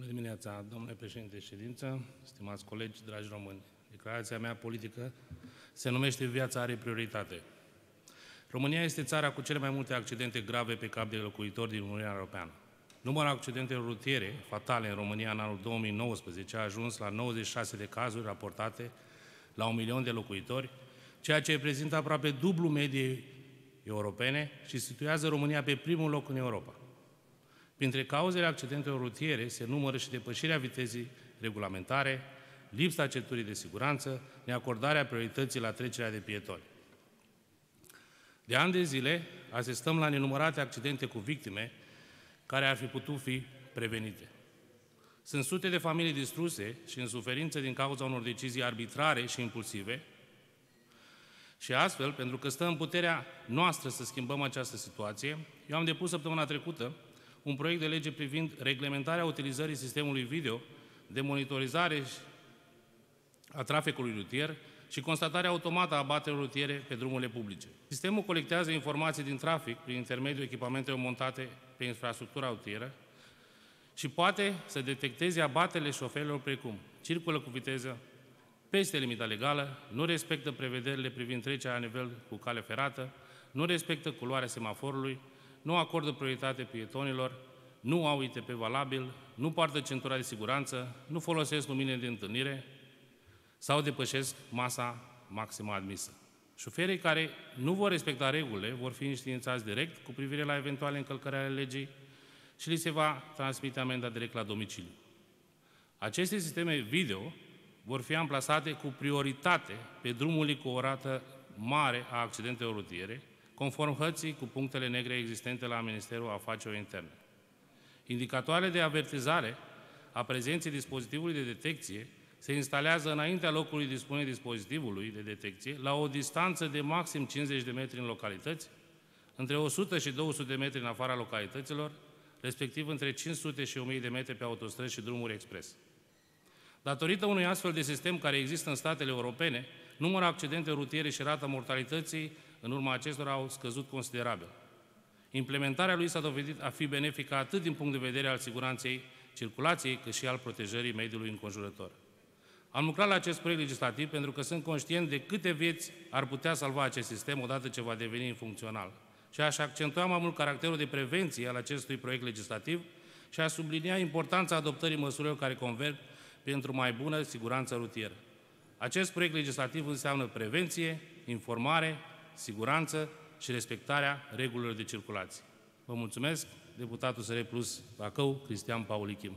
Bună dimineața, domnule președinte de ședință, stimați colegi, dragi români. Declarația mea politică se numește Viața are prioritate. România este țara cu cele mai multe accidente grave pe cap de locuitori din Uniunea Europeană. Numărul accidentelor rutiere fatale în România în anul 2019 a ajuns la 96 de cazuri raportate la un milion de locuitori, ceea ce reprezintă aproape dublu mediei europene și situează România pe primul loc în Europa. Printre cauzele accidentelor rutiere se numără și depășirea vitezii regulamentare, lipsa centurii de siguranță, neacordarea priorității la trecerea de pietoni. De ani de zile asistăm la nenumărate accidente cu victime care ar fi putut fi prevenite. Sunt sute de familii distruse și în suferință din cauza unor decizii arbitrare și impulsive și astfel, pentru că stă în puterea noastră să schimbăm această situație, eu am depus săptămâna trecută un proiect de lege privind reglementarea utilizării sistemului video de monitorizare a traficului rutier și constatarea automată a abaterilor rutiere pe drumurile publice. Sistemul colectează informații din trafic prin intermediul echipamentelor montate pe infrastructura rutieră și poate să detecteze abaterile șoferilor precum circulă cu viteză peste limita legală, nu respectă prevederile privind trecerea la nivel cu cale ferată, nu respectă culoarea semaforului, nu acordă prioritate pietonilor, nu au ITP valabil, nu poartă centura de siguranță, nu folosesc lumine de întâlnire sau depășesc masa maximă admisă. Șoferii care nu vor respecta regulile vor fi înștiințați direct cu privire la eventuale încălcări ale legii și li se va transmite amenda direct la domiciliu. Aceste sisteme video vor fi amplasate cu prioritate pe drumurile cu o rată mare a accidentelor rutiere, conform hății cu punctele negre existente la Ministerul Afacerilor Interne. Indicatoarele de avertizare a prezenței dispozitivului de detecție se instalează înaintea locului dispune dispozitivului de detecție, la o distanță de maxim 50 de metri în localități, între 100 și 200 de metri în afara localităților, respectiv între 500 și 1000 de metri pe autostrăzi și drumuri expres. Datorită unui astfel de sistem care există în statele europene, numărul accidente rutiere și rata mortalității în urma acestora au scăzut considerabil. Implementarea lui s-a dovedit a fi benefică atât din punct de vedere al siguranței circulației, cât și al protejării mediului înconjurător. Am lucrat la acest proiect legislativ pentru că sunt conștient de câte vieți ar putea salva acest sistem odată ce va deveni funcțional. Și aș accentua mai mult caracterul de prevenție al acestui proiect legislativ și aș sublinia importanța adoptării măsurilor care converg pentru mai bună siguranță rutieră. Acest proiect legislativ înseamnă prevenție, informare, siguranță și respectarea regulilor de circulație. Vă mulțumesc, deputatul SR Plus Bacău, Cristian Paulichim.